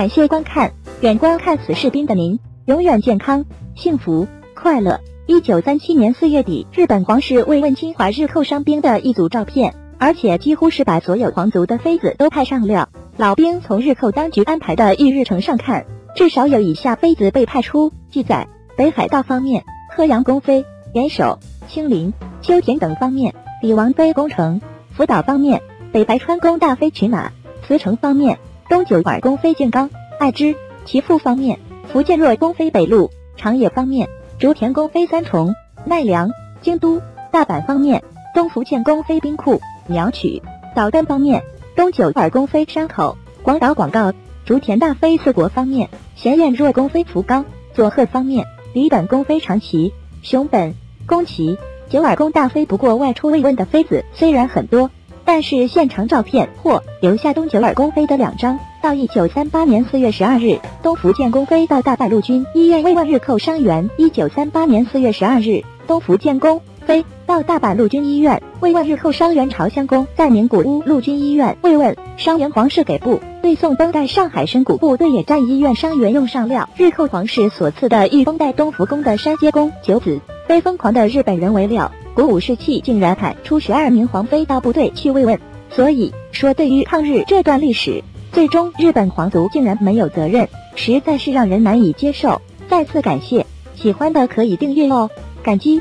感谢观看，愿观看此视频的您永远健康、幸福、快乐。一九三七年四月底，日本皇室慰问侵华日寇伤兵的一组照片，而且几乎是把所有皇族的妃子都派上了。老兵从日寇当局安排的御日程上看，至少有以下妃子被派出：记载北海道方面，鹤阳宫妃岩手、青林、秋田等方面；李王妃宫城；福岛方面，北白川宫大妃群马；茨城方面，东九耳宫妃静冈、爱之，其父方面，福建若宫妃北路；长野方面。竹田宫妃三重、奈良、京都、大阪方面，东福建宫妃兵库、鸟取；岛根方面，东九耳宫妃山口、广岛广告；竹田大妃四国方面，贤彦若宫妃福冈；佐贺方面，里本宫妃长崎、熊本、宫崎；九耳宫大妃。不过外出慰问的妃子虽然很多，但是现场照片或留下东九耳宫妃的两张。到一九三八年四月十二日，东福建公妃到大阪陆军医院慰问日寇伤员。一九三八年四月十二日，东福建公妃到大阪陆军医院慰问日寇伤员。朝香宫在名古屋陆军医院慰问伤员。皇室给部对送绷带。上海深谷部队野战医院伤员用上料。日寇皇室所赐的玉绷带。东福宫的山街宫九子被疯狂的日本人为料，鼓舞士气，竟然喊出十二名皇妃到部队去慰问。所以说，对于抗日这段历史。最终，日本皇族竟然没有责任，实在是让人难以接受。再次感谢，喜欢的可以订阅哦，感激。